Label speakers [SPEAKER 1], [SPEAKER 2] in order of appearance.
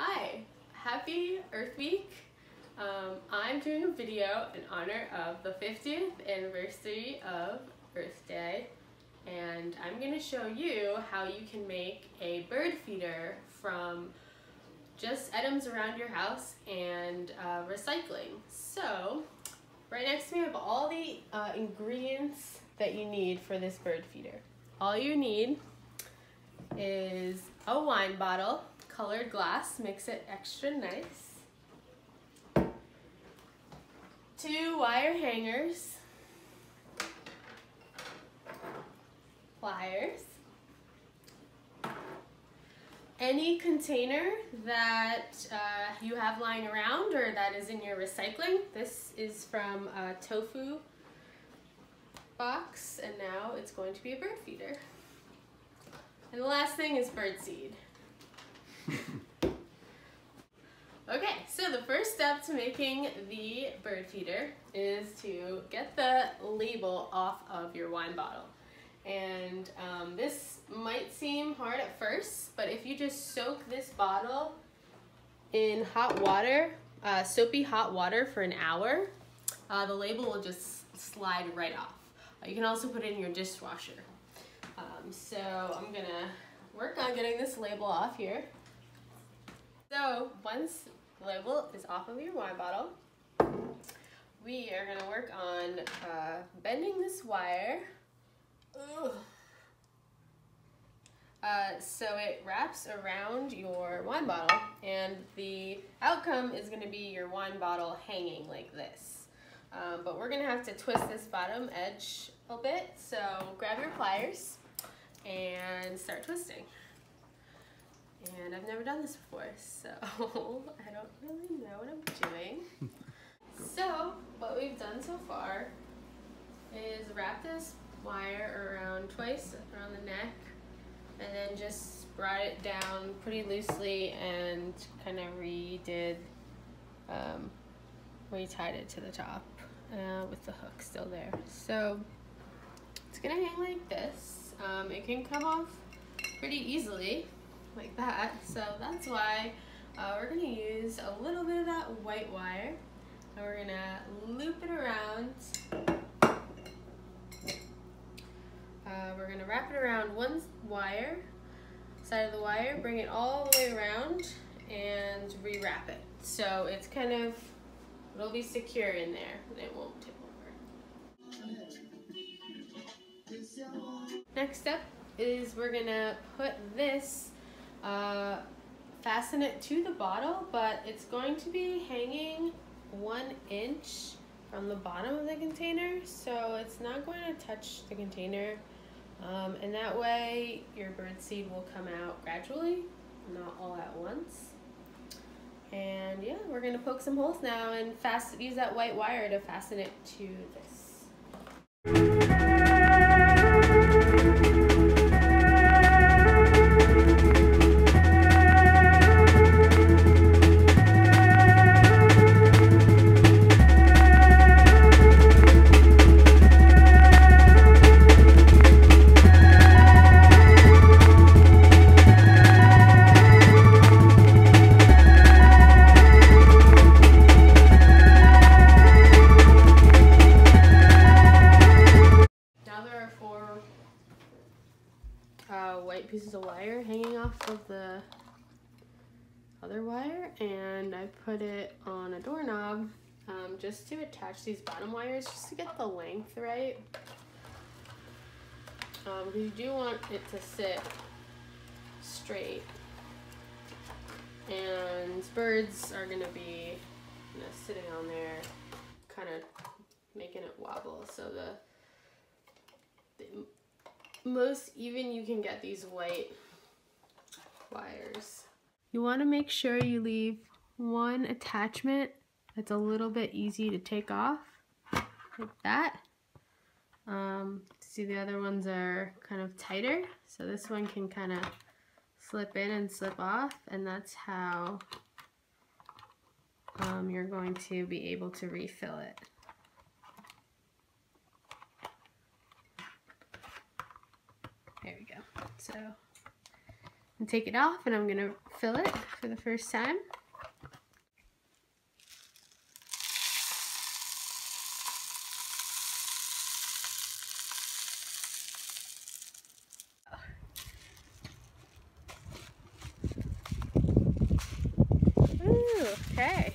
[SPEAKER 1] Hi, happy Earth Week. Um, I'm doing a video in honor of the 50th anniversary of Earth Day and I'm going to show you how you can make a bird feeder from just items around your house and uh, recycling. So right next to me I have all the uh, ingredients that you need for this bird feeder. All you need is a wine bottle, colored glass, makes it extra nice. Two wire hangers, pliers, any container that uh, you have lying around or that is in your recycling. This is from a tofu box and now it's going to be a bird feeder. And the last thing is bird seed. okay, so the first step to making the bird feeder is to get the label off of your wine bottle. And um, this might seem hard at first, but if you just soak this bottle in hot water, uh, soapy hot water for an hour, uh, the label will just slide right off. Uh, you can also put it in your dishwasher. Um, so I'm gonna work on getting this label off here. So once the label is off of your wine bottle, we are gonna work on uh, bending this wire. Uh, so it wraps around your wine bottle and the outcome is going to be your wine bottle hanging like this. Um, but we're going to have to twist this bottom edge a bit. So grab your pliers and start twisting. And I've never done this before, so I don't really know what I'm doing. so what we've done so far is wrap this wire around twice around the neck and then just brought it down pretty loosely and kind of redid, um, retied it to the top uh, with the hook still there. So it's gonna hang like this. Um, it can come off pretty easily like that. So that's why uh, we're gonna use a little bit of that white wire and we're gonna loop it around. Uh, we're gonna wrap it around one wire, side of the wire, bring it all the way around and rewrap it. So it's kind of, it'll be secure in there and it won't tip over. Next step is we're gonna put this, uh, fasten it to the bottle, but it's going to be hanging one inch from the bottom of the container, so it's not going to touch the container. Um, and that way your bird seed will come out gradually, not all at once. And yeah, we're gonna poke some holes now and fast use that white wire to fasten it to this. Wire hanging off of the other wire and I put it on a doorknob um, just to attach these bottom wires just to get the length right. Um, you do want it to sit straight. And birds are gonna be you know, sitting on there kind of making it wobble so the, the most even you can get these white wires. You want to make sure you leave one attachment that's a little bit easy to take off, like that. Um, see the other ones are kind of tighter, so this one can kind of slip in and slip off, and that's how um, you're going to be able to refill it. There we go. So and take it off and I'm going to fill it for the first time. Ooh, okay.